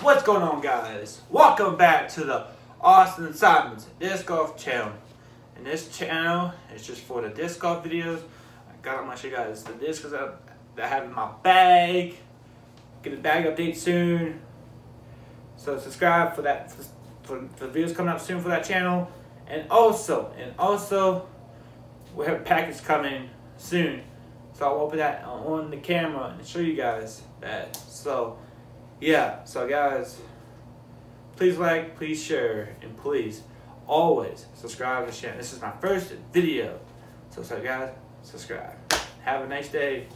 What's going on, guys? Welcome back to the Austin Simons Disc Golf channel. And this channel is just for the disc golf videos. I got to show you guys the discs that I have in my bag. Get a bag update soon. So subscribe for that for, for, for videos coming up soon for that channel. And also, and also, we have a package coming soon. So I'll open that on the camera and show you guys that. So yeah, so guys, please like, please share, and please always subscribe to the channel. This is my first video. So, so guys, subscribe. Have a nice day.